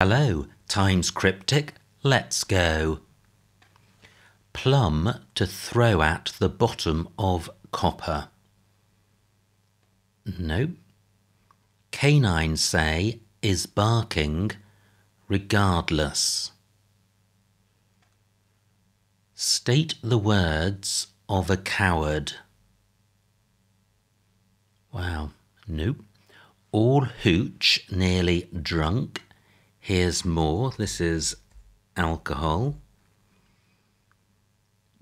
Hello, Times Cryptic, let's go. Plum to throw at the bottom of copper. Nope. Canines say is barking regardless. State the words of a coward. Wow, nope. All hooch nearly drunk. Here's more. This is alcohol.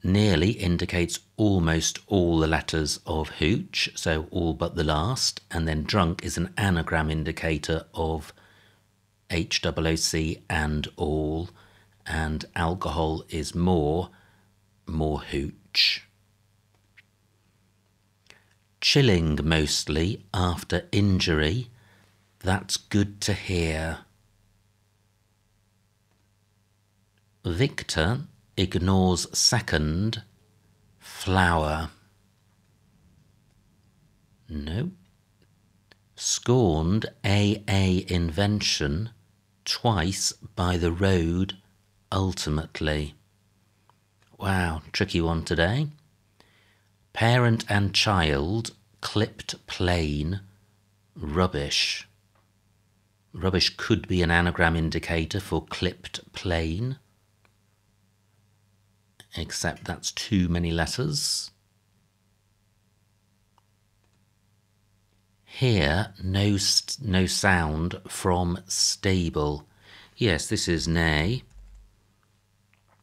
Nearly indicates almost all the letters of hooch, so all but the last. And then drunk is an anagram indicator of HOOC and all. And alcohol is more, more hooch. Chilling mostly after injury. That's good to hear. Victor ignores second flower. No. Scorned AA invention twice by the road ultimately. Wow, tricky one today. Parent and child clipped plane rubbish. Rubbish could be an anagram indicator for clipped plane except that's too many letters. Here, no, no sound from stable. Yes, this is nay.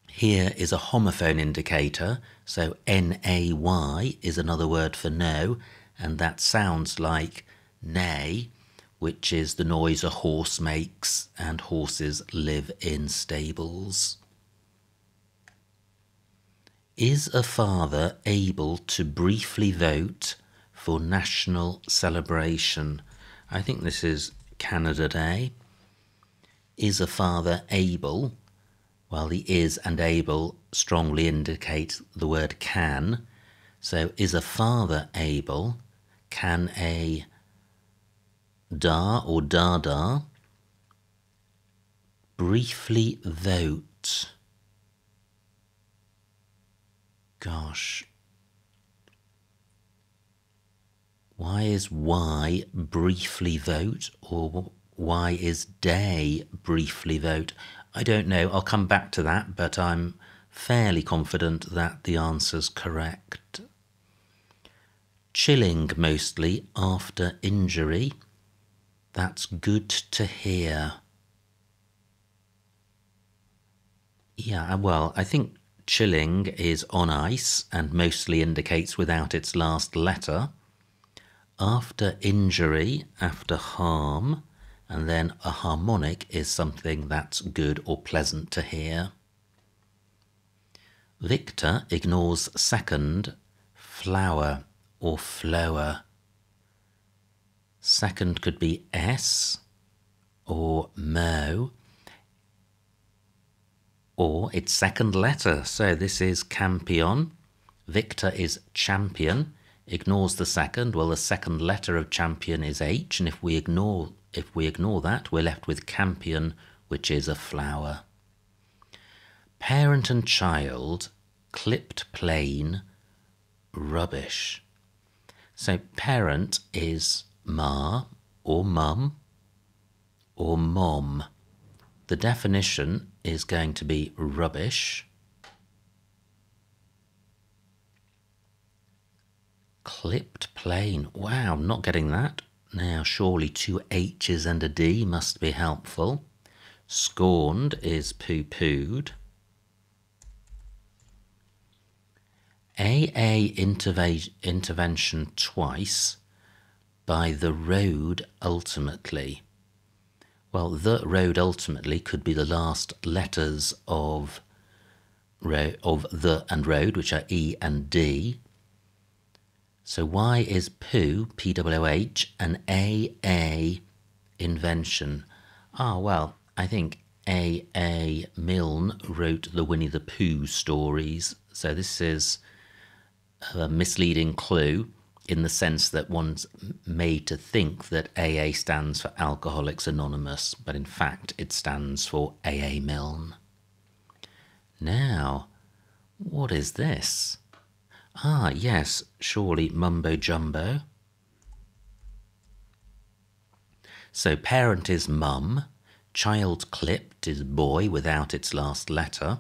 Here is a homophone indicator, so N-A-Y is another word for no, and that sounds like neigh, which is the noise a horse makes, and horses live in stables. Is a father able to briefly vote for national celebration? I think this is Canada Day. Is a father able? Well, the is and able strongly indicate the word can. So, is a father able? Can a da or dada briefly vote? Gosh. Why is Y briefly vote or why is day briefly vote? I don't know. I'll come back to that, but I'm fairly confident that the answer's correct. Chilling mostly after injury. That's good to hear. Yeah, uh, well, I think Chilling is on ice and mostly indicates without its last letter. After injury, after harm, and then a harmonic is something that's good or pleasant to hear. Victor ignores second, flower or flower. Second could be S or mo or its second letter. So this is campion. Victor is champion. Ignores the second. Well, the second letter of champion is H, and if we ignore if we ignore that, we're left with campion, which is a flower. Parent and child, clipped plane, rubbish. So parent is ma or mum or mom. The definition is going to be rubbish. Clipped plane. Wow, not getting that. Now, surely two H's and a D must be helpful. Scorned is poo-pooed. AA interve intervention twice by the road ultimately. Well, the road ultimately could be the last letters of of the and road, which are E and D. So why is poo, P-W-H, an A-A invention? Ah, well, I think A.A. Milne wrote the Winnie the Pooh stories. So this is a misleading clue. In the sense that one's made to think that AA stands for Alcoholics Anonymous, but in fact it stands for AA Milne. Now, what is this? Ah, yes, surely mumbo jumbo. So parent is mum, child clipped is boy without its last letter.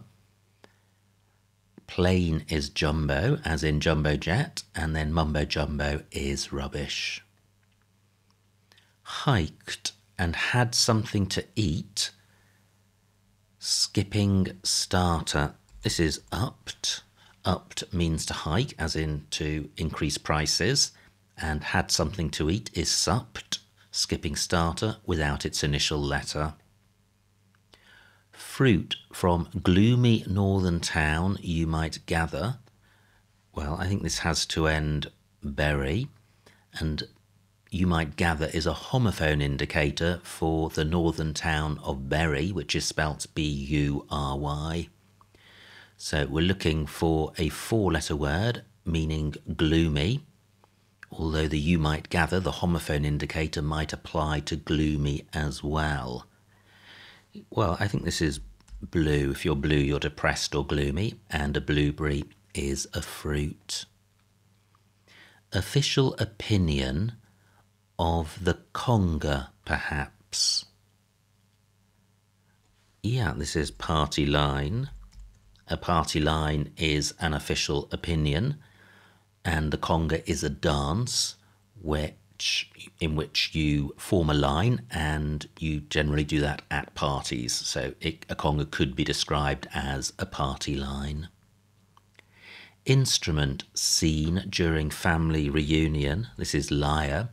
Plane is jumbo, as in jumbo jet, and then mumbo jumbo is rubbish. Hiked and had something to eat. Skipping starter. This is upped. Upped means to hike, as in to increase prices, and had something to eat is supped, skipping starter without its initial letter. Fruit from gloomy northern town you might gather. Well, I think this has to end berry, and you might gather is a homophone indicator for the northern town of Bury, which is spelt B U R Y. So we're looking for a four letter word meaning gloomy, although the you might gather, the homophone indicator, might apply to gloomy as well. Well, I think this is blue. If you're blue, you're depressed or gloomy, and a blueberry is a fruit. Official opinion of the conga, perhaps. Yeah, this is party line. A party line is an official opinion, and the conga is a dance where which in which you form a line and you generally do that at parties. So it, a conga could be described as a party line. Instrument seen during family reunion. This is lyre.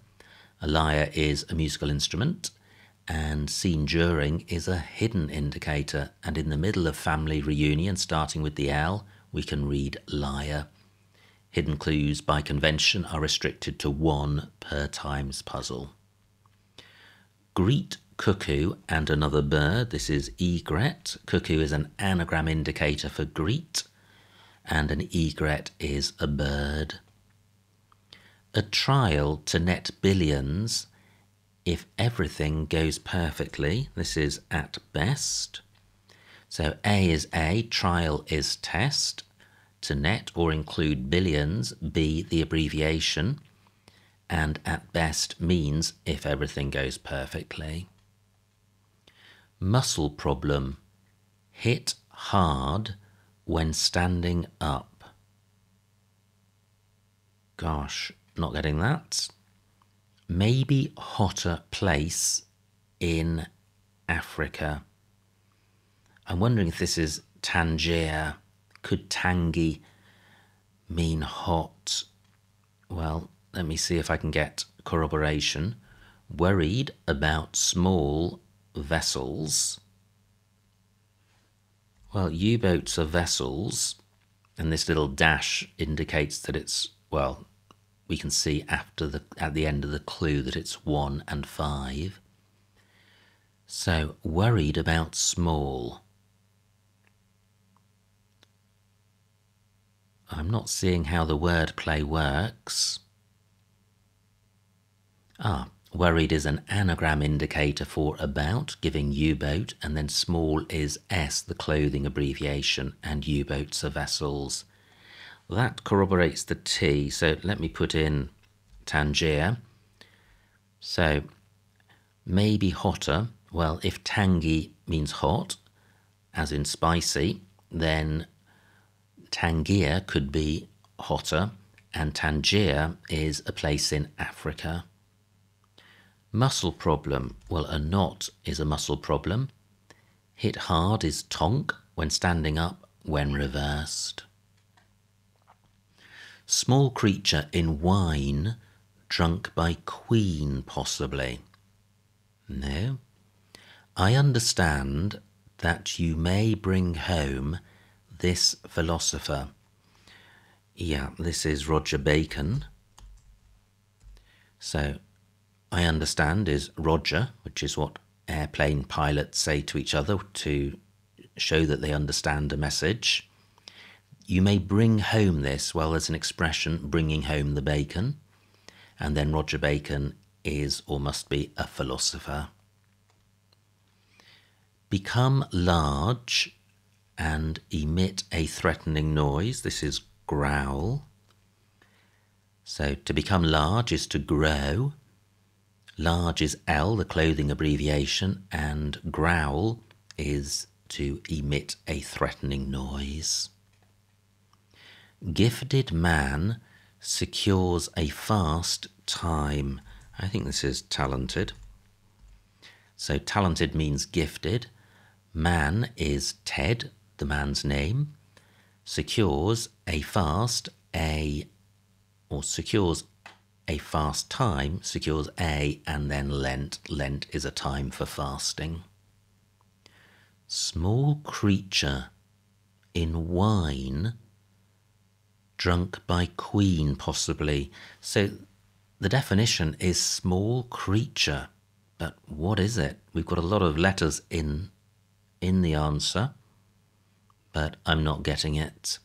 A lyre is a musical instrument and seen during is a hidden indicator and in the middle of family reunion starting with the L we can read lyre. Hidden clues by convention are restricted to one per times puzzle. Greet cuckoo and another bird. This is egret. Cuckoo is an anagram indicator for greet, and an egret is a bird. A trial to net billions if everything goes perfectly. This is at best. So A is A, trial is test, to net or include billions be the abbreviation and at best means if everything goes perfectly. Muscle problem. Hit hard when standing up. Gosh, not getting that. Maybe hotter place in Africa. I'm wondering if this is Tangier could tangy mean hot? Well, let me see if I can get corroboration. Worried about small vessels. Well, U boats are vessels, and this little dash indicates that it's, well, we can see after the at the end of the clue that it's one and five. So worried about small. I'm not seeing how the word play works. Ah, worried is an anagram indicator for about, giving U-boat, and then small is S, the clothing abbreviation, and U-boats are vessels. That corroborates the T, so let me put in Tangier. So, maybe hotter. Well, if tangy means hot, as in spicy, then Tangier could be hotter, and Tangier is a place in Africa. Muscle problem. Well, a knot is a muscle problem. Hit hard is tonk when standing up, when reversed. Small creature in wine, drunk by queen, possibly. No. I understand that you may bring home this philosopher. Yeah, this is Roger Bacon. So, I understand is Roger, which is what airplane pilots say to each other to show that they understand a message. You may bring home this, well, as an expression, bringing home the bacon. and then Roger Bacon is or must be a philosopher. Become large and emit a threatening noise. This is growl. So to become large is to grow. Large is L, the clothing abbreviation, and growl is to emit a threatening noise. Gifted man secures a fast time. I think this is talented. So talented means gifted. Man is Ted, the man's name. Secures a fast, a, or secures a fast time, secures a, and then Lent. Lent is a time for fasting. Small creature in wine drunk by queen, possibly. So the definition is small creature. But what is it? We've got a lot of letters in in the answer, but I'm not getting it.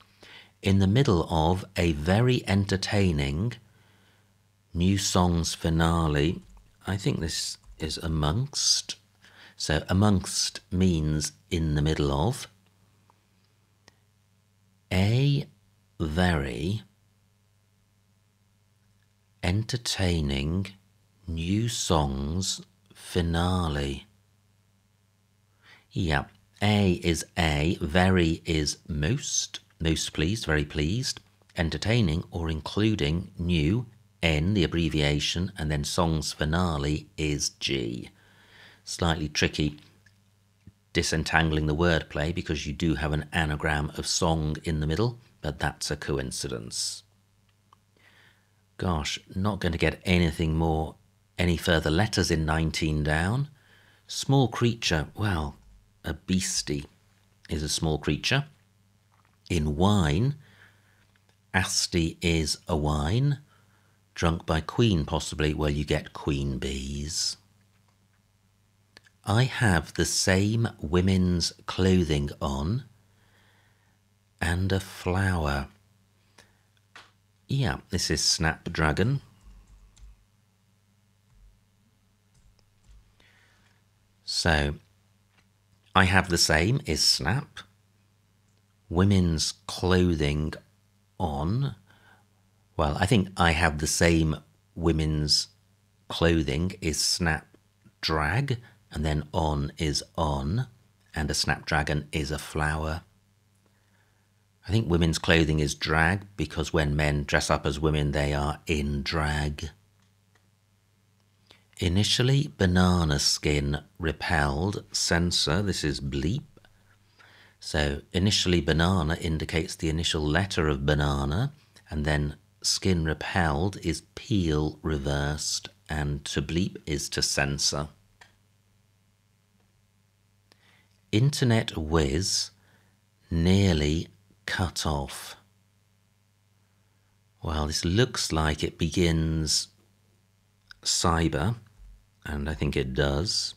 In the middle of a very entertaining new songs finale, I think this is amongst. So amongst means in the middle of. A very entertaining new songs finale. Yeah, A is A, very is most, most pleased, very pleased, entertaining or including new, N, the abbreviation, and then songs finale is G. Slightly tricky disentangling the wordplay because you do have an anagram of song in the middle but that's a coincidence. Gosh, not going to get anything more, any further letters in 19 down. Small creature, well, a beastie is a small creature. In wine, Asti is a wine. Drunk by queen, possibly, well, you get queen bees. I have the same women's clothing on and a flower. Yeah, this is Snapdragon. So, I have the same is Snap. Women's clothing on. Well, I think I have the same women's clothing is Snap Drag, and then on is on, and a Snapdragon is a flower. I think women's clothing is drag because when men dress up as women, they are in drag. Initially, banana skin repelled sensor. This is bleep. So, initially, banana indicates the initial letter of banana, and then skin repelled is peel reversed, and to bleep is to censor. Internet whiz nearly cut off. Well, this looks like it begins cyber, and I think it does.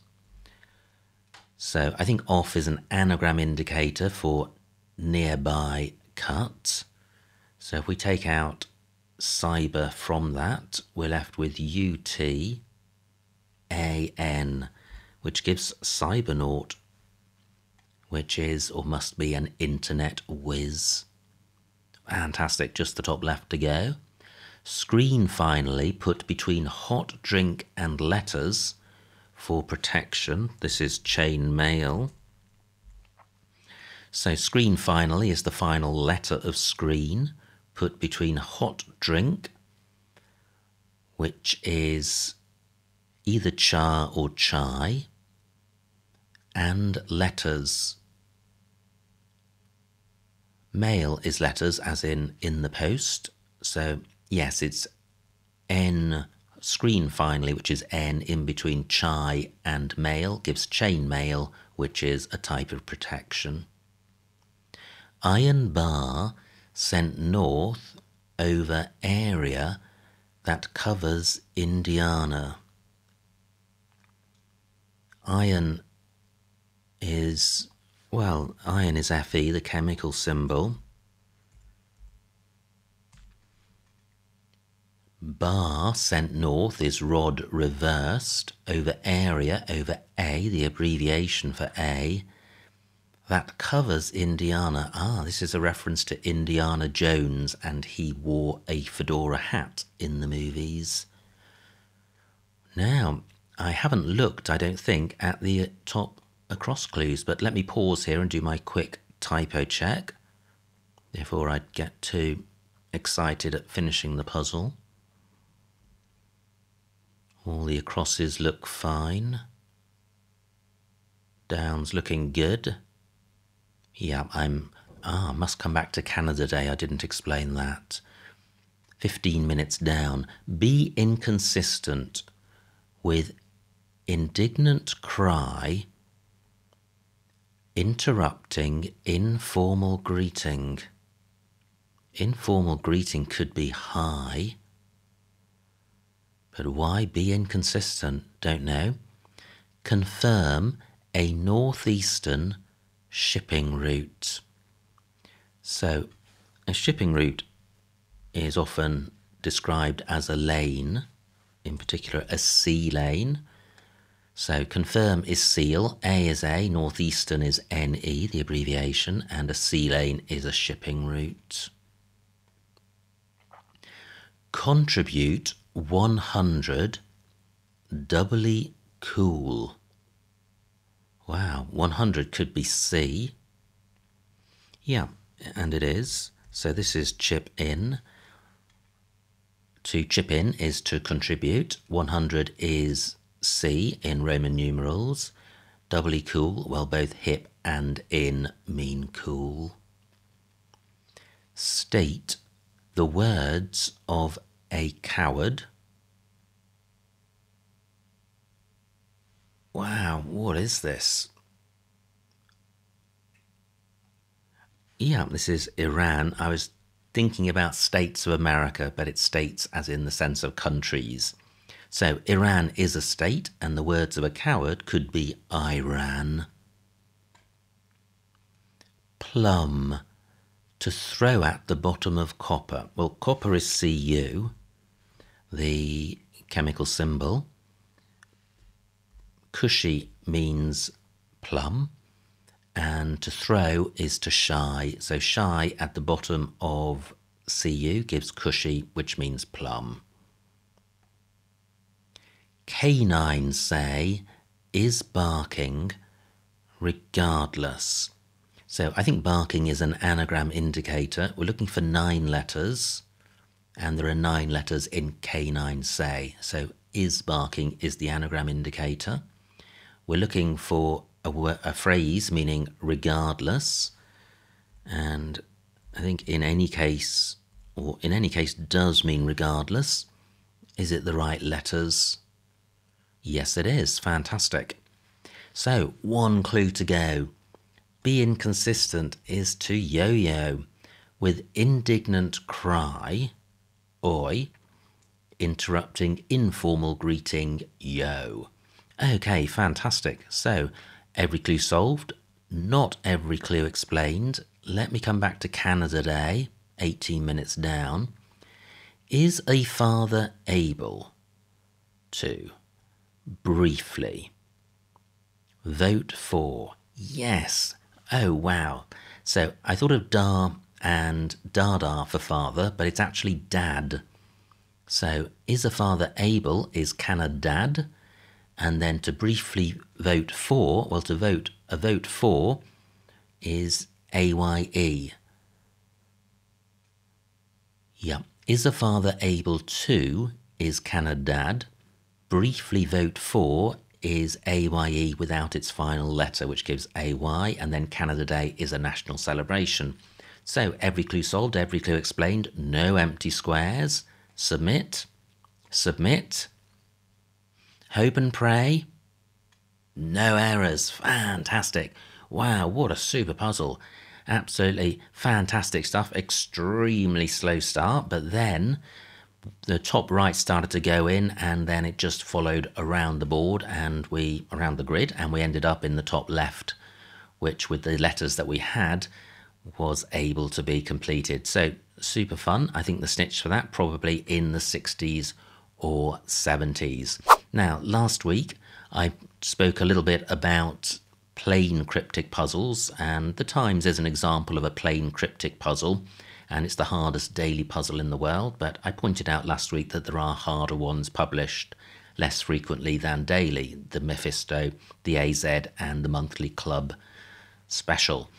So I think off is an anagram indicator for nearby cut. So if we take out cyber from that, we're left with UT AN, which gives Cybernaut which is or must be an internet whiz. Fantastic, just the top left to go. Screen finally put between hot drink and letters for protection. This is chain mail. So screen finally is the final letter of screen put between hot drink, which is either cha or chai, and letters, Mail is letters as in in the post. So yes, it's N screen finally, which is N in between chai and mail, gives chain mail, which is a type of protection. Iron bar sent north over area that covers Indiana. Iron is well, iron is Fe, the chemical symbol. Bar sent north is rod reversed over area over A, the abbreviation for A. That covers Indiana. Ah, this is a reference to Indiana Jones, and he wore a fedora hat in the movies. Now, I haven't looked, I don't think, at the top across clues, but let me pause here and do my quick typo check before I get too excited at finishing the puzzle. All the acrosses look fine. Down's looking good. Yeah, I'm. Ah, must come back to Canada Day. I didn't explain that. 15 minutes down. Be inconsistent with indignant cry interrupting informal greeting. Informal greeting could be hi, but why be inconsistent? Don't know. Confirm a northeastern shipping route. So, a shipping route is often described as a lane, in particular a sea lane. So, confirm is seal, A is A, northeastern is NE, the abbreviation, and a sea lane is a shipping route. Contribute 100 doubly cool. Wow, 100 could be C. Yeah, and it is. So this is chip in. To chip in is to contribute. 100 is C in Roman numerals. Doubly cool, well, both hip and in mean cool. State the words of a coward. Wow, what is this? Yeah, this is Iran. I was thinking about states of America, but it's states as in the sense of countries. So Iran is a state, and the words of a coward could be Iran. Plum to throw at the bottom of copper. Well, copper is Cu, the chemical symbol. Cushy means plum, and to throw is to shy. So shy at the bottom of Cu gives cushy, which means plum. Canines say is barking regardless. So I think barking is an anagram indicator. We're looking for nine letters, and there are nine letters in canine say. So is barking is the anagram indicator. We're looking for a, a phrase meaning regardless, and I think in any case, or in any case, does mean regardless. Is it the right letters? Yes, it is. Fantastic. So, one clue to go. Be inconsistent is to yo yo with indignant cry, oi, interrupting informal greeting, yo. Okay, fantastic. So, every clue solved, not every clue explained. Let me come back to Canada Day, 18 minutes down. Is a father able to briefly vote for yes Oh, wow. So I thought of Da and Dada for father, but it's actually dad. So is a father able is can a dad? And then to briefly vote for, well, to vote, a vote for is AYE. Yeah. Is a father able to is can a dad? Briefly vote for is AYE without its final letter, which gives AY, and then Canada Day is a national celebration. So every clue solved, every clue explained, no empty squares. Submit, submit. Hope and pray. No errors. Fantastic. Wow, what a super puzzle. Absolutely fantastic stuff. Extremely slow start, but then the top right started to go in and then it just followed around the board and we around the grid and we ended up in the top left which with the letters that we had was able to be completed so super fun. I think the snitch for that probably in the 60s or 70s. Now, last week I spoke a little bit about plain cryptic puzzles, and the Times is an example of a plain cryptic puzzle, and it's the hardest daily puzzle in the world. But I pointed out last week that there are harder ones published less frequently than daily the Mephisto, the Azed, and the Monthly Club special.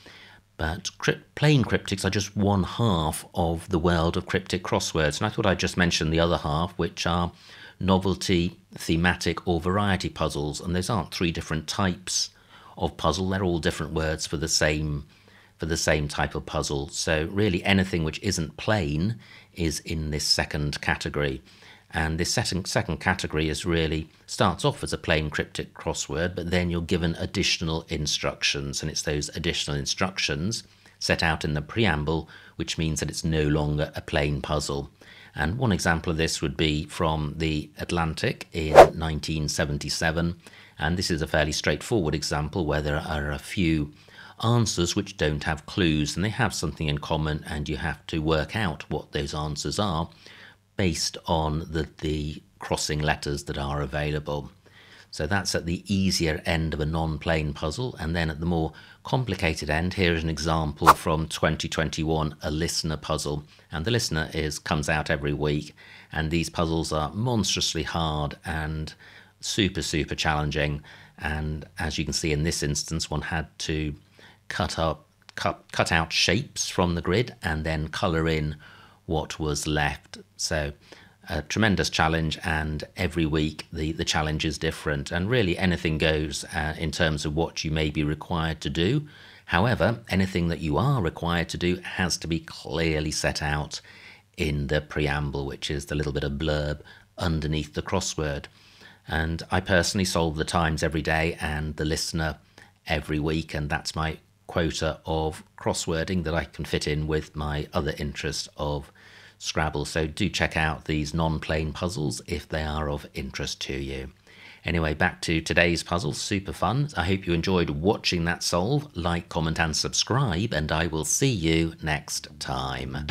But crypt, plain cryptics are just one half of the world of cryptic crosswords, and I thought I'd just mention the other half, which are novelty, thematic, or variety puzzles. And those aren't three different types of puzzle; they're all different words for the same for the same type of puzzle. So really, anything which isn't plain is in this second category. And this second, second category is really starts off as a plain cryptic crossword, but then you're given additional instructions, and it's those additional instructions set out in the preamble, which means that it's no longer a plain puzzle. And one example of this would be from the Atlantic in 1977, and this is a fairly straightforward example where there are a few answers which don't have clues and they have something in common, and you have to work out what those answers are based on the, the crossing letters that are available. So that's at the easier end of a non-plain puzzle. And then at the more complicated end, here is an example from 2021, a listener puzzle. And the listener is comes out every week. And these puzzles are monstrously hard and super, super challenging. And as you can see in this instance, one had to cut up cut, cut out shapes from the grid and then colour in what was left. So a tremendous challenge, and every week the, the challenge is different, and really anything goes uh, in terms of what you may be required to do. However, anything that you are required to do has to be clearly set out in the preamble, which is the little bit of blurb underneath the crossword. And I personally solve the times every day and the listener every week, and that's my quota of crosswording that I can fit in with my other interest of Scrabble. So do check out these non-plain puzzles if they are of interest to you. Anyway, back to today's puzzle, super fun. I hope you enjoyed watching that solve. Like, comment and subscribe and I will see you next time.